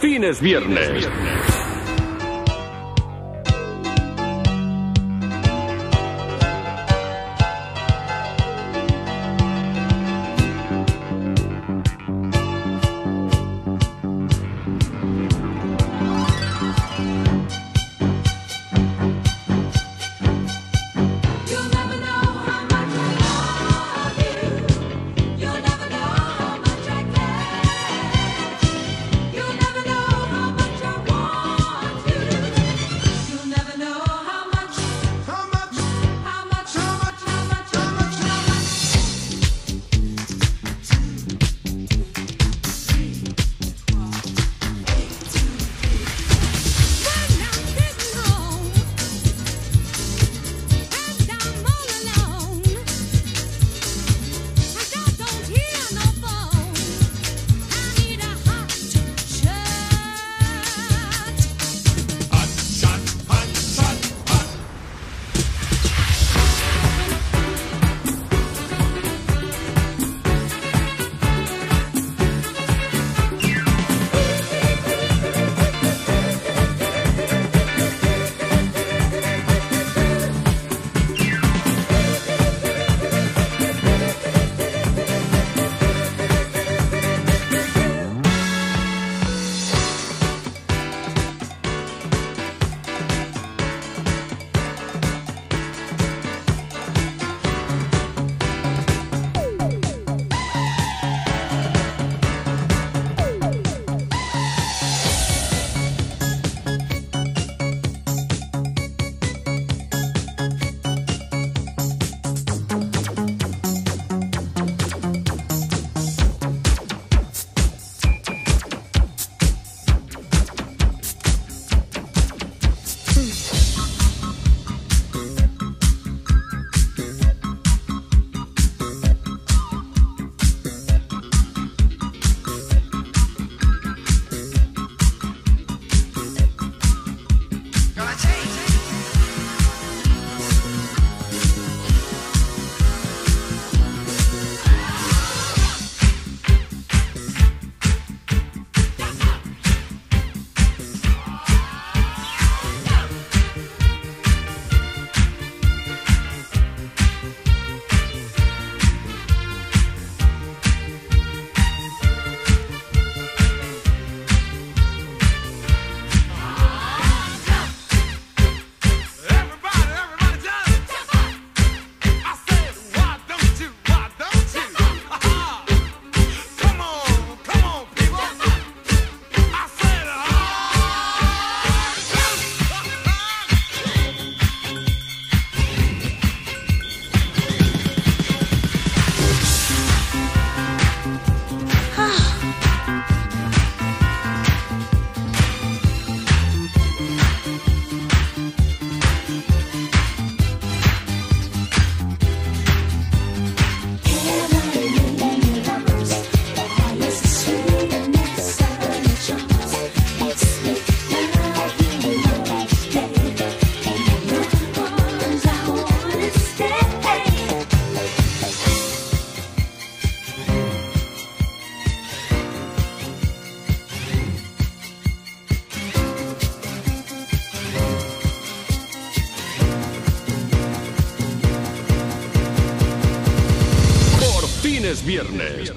fin es viernes. Es viernes.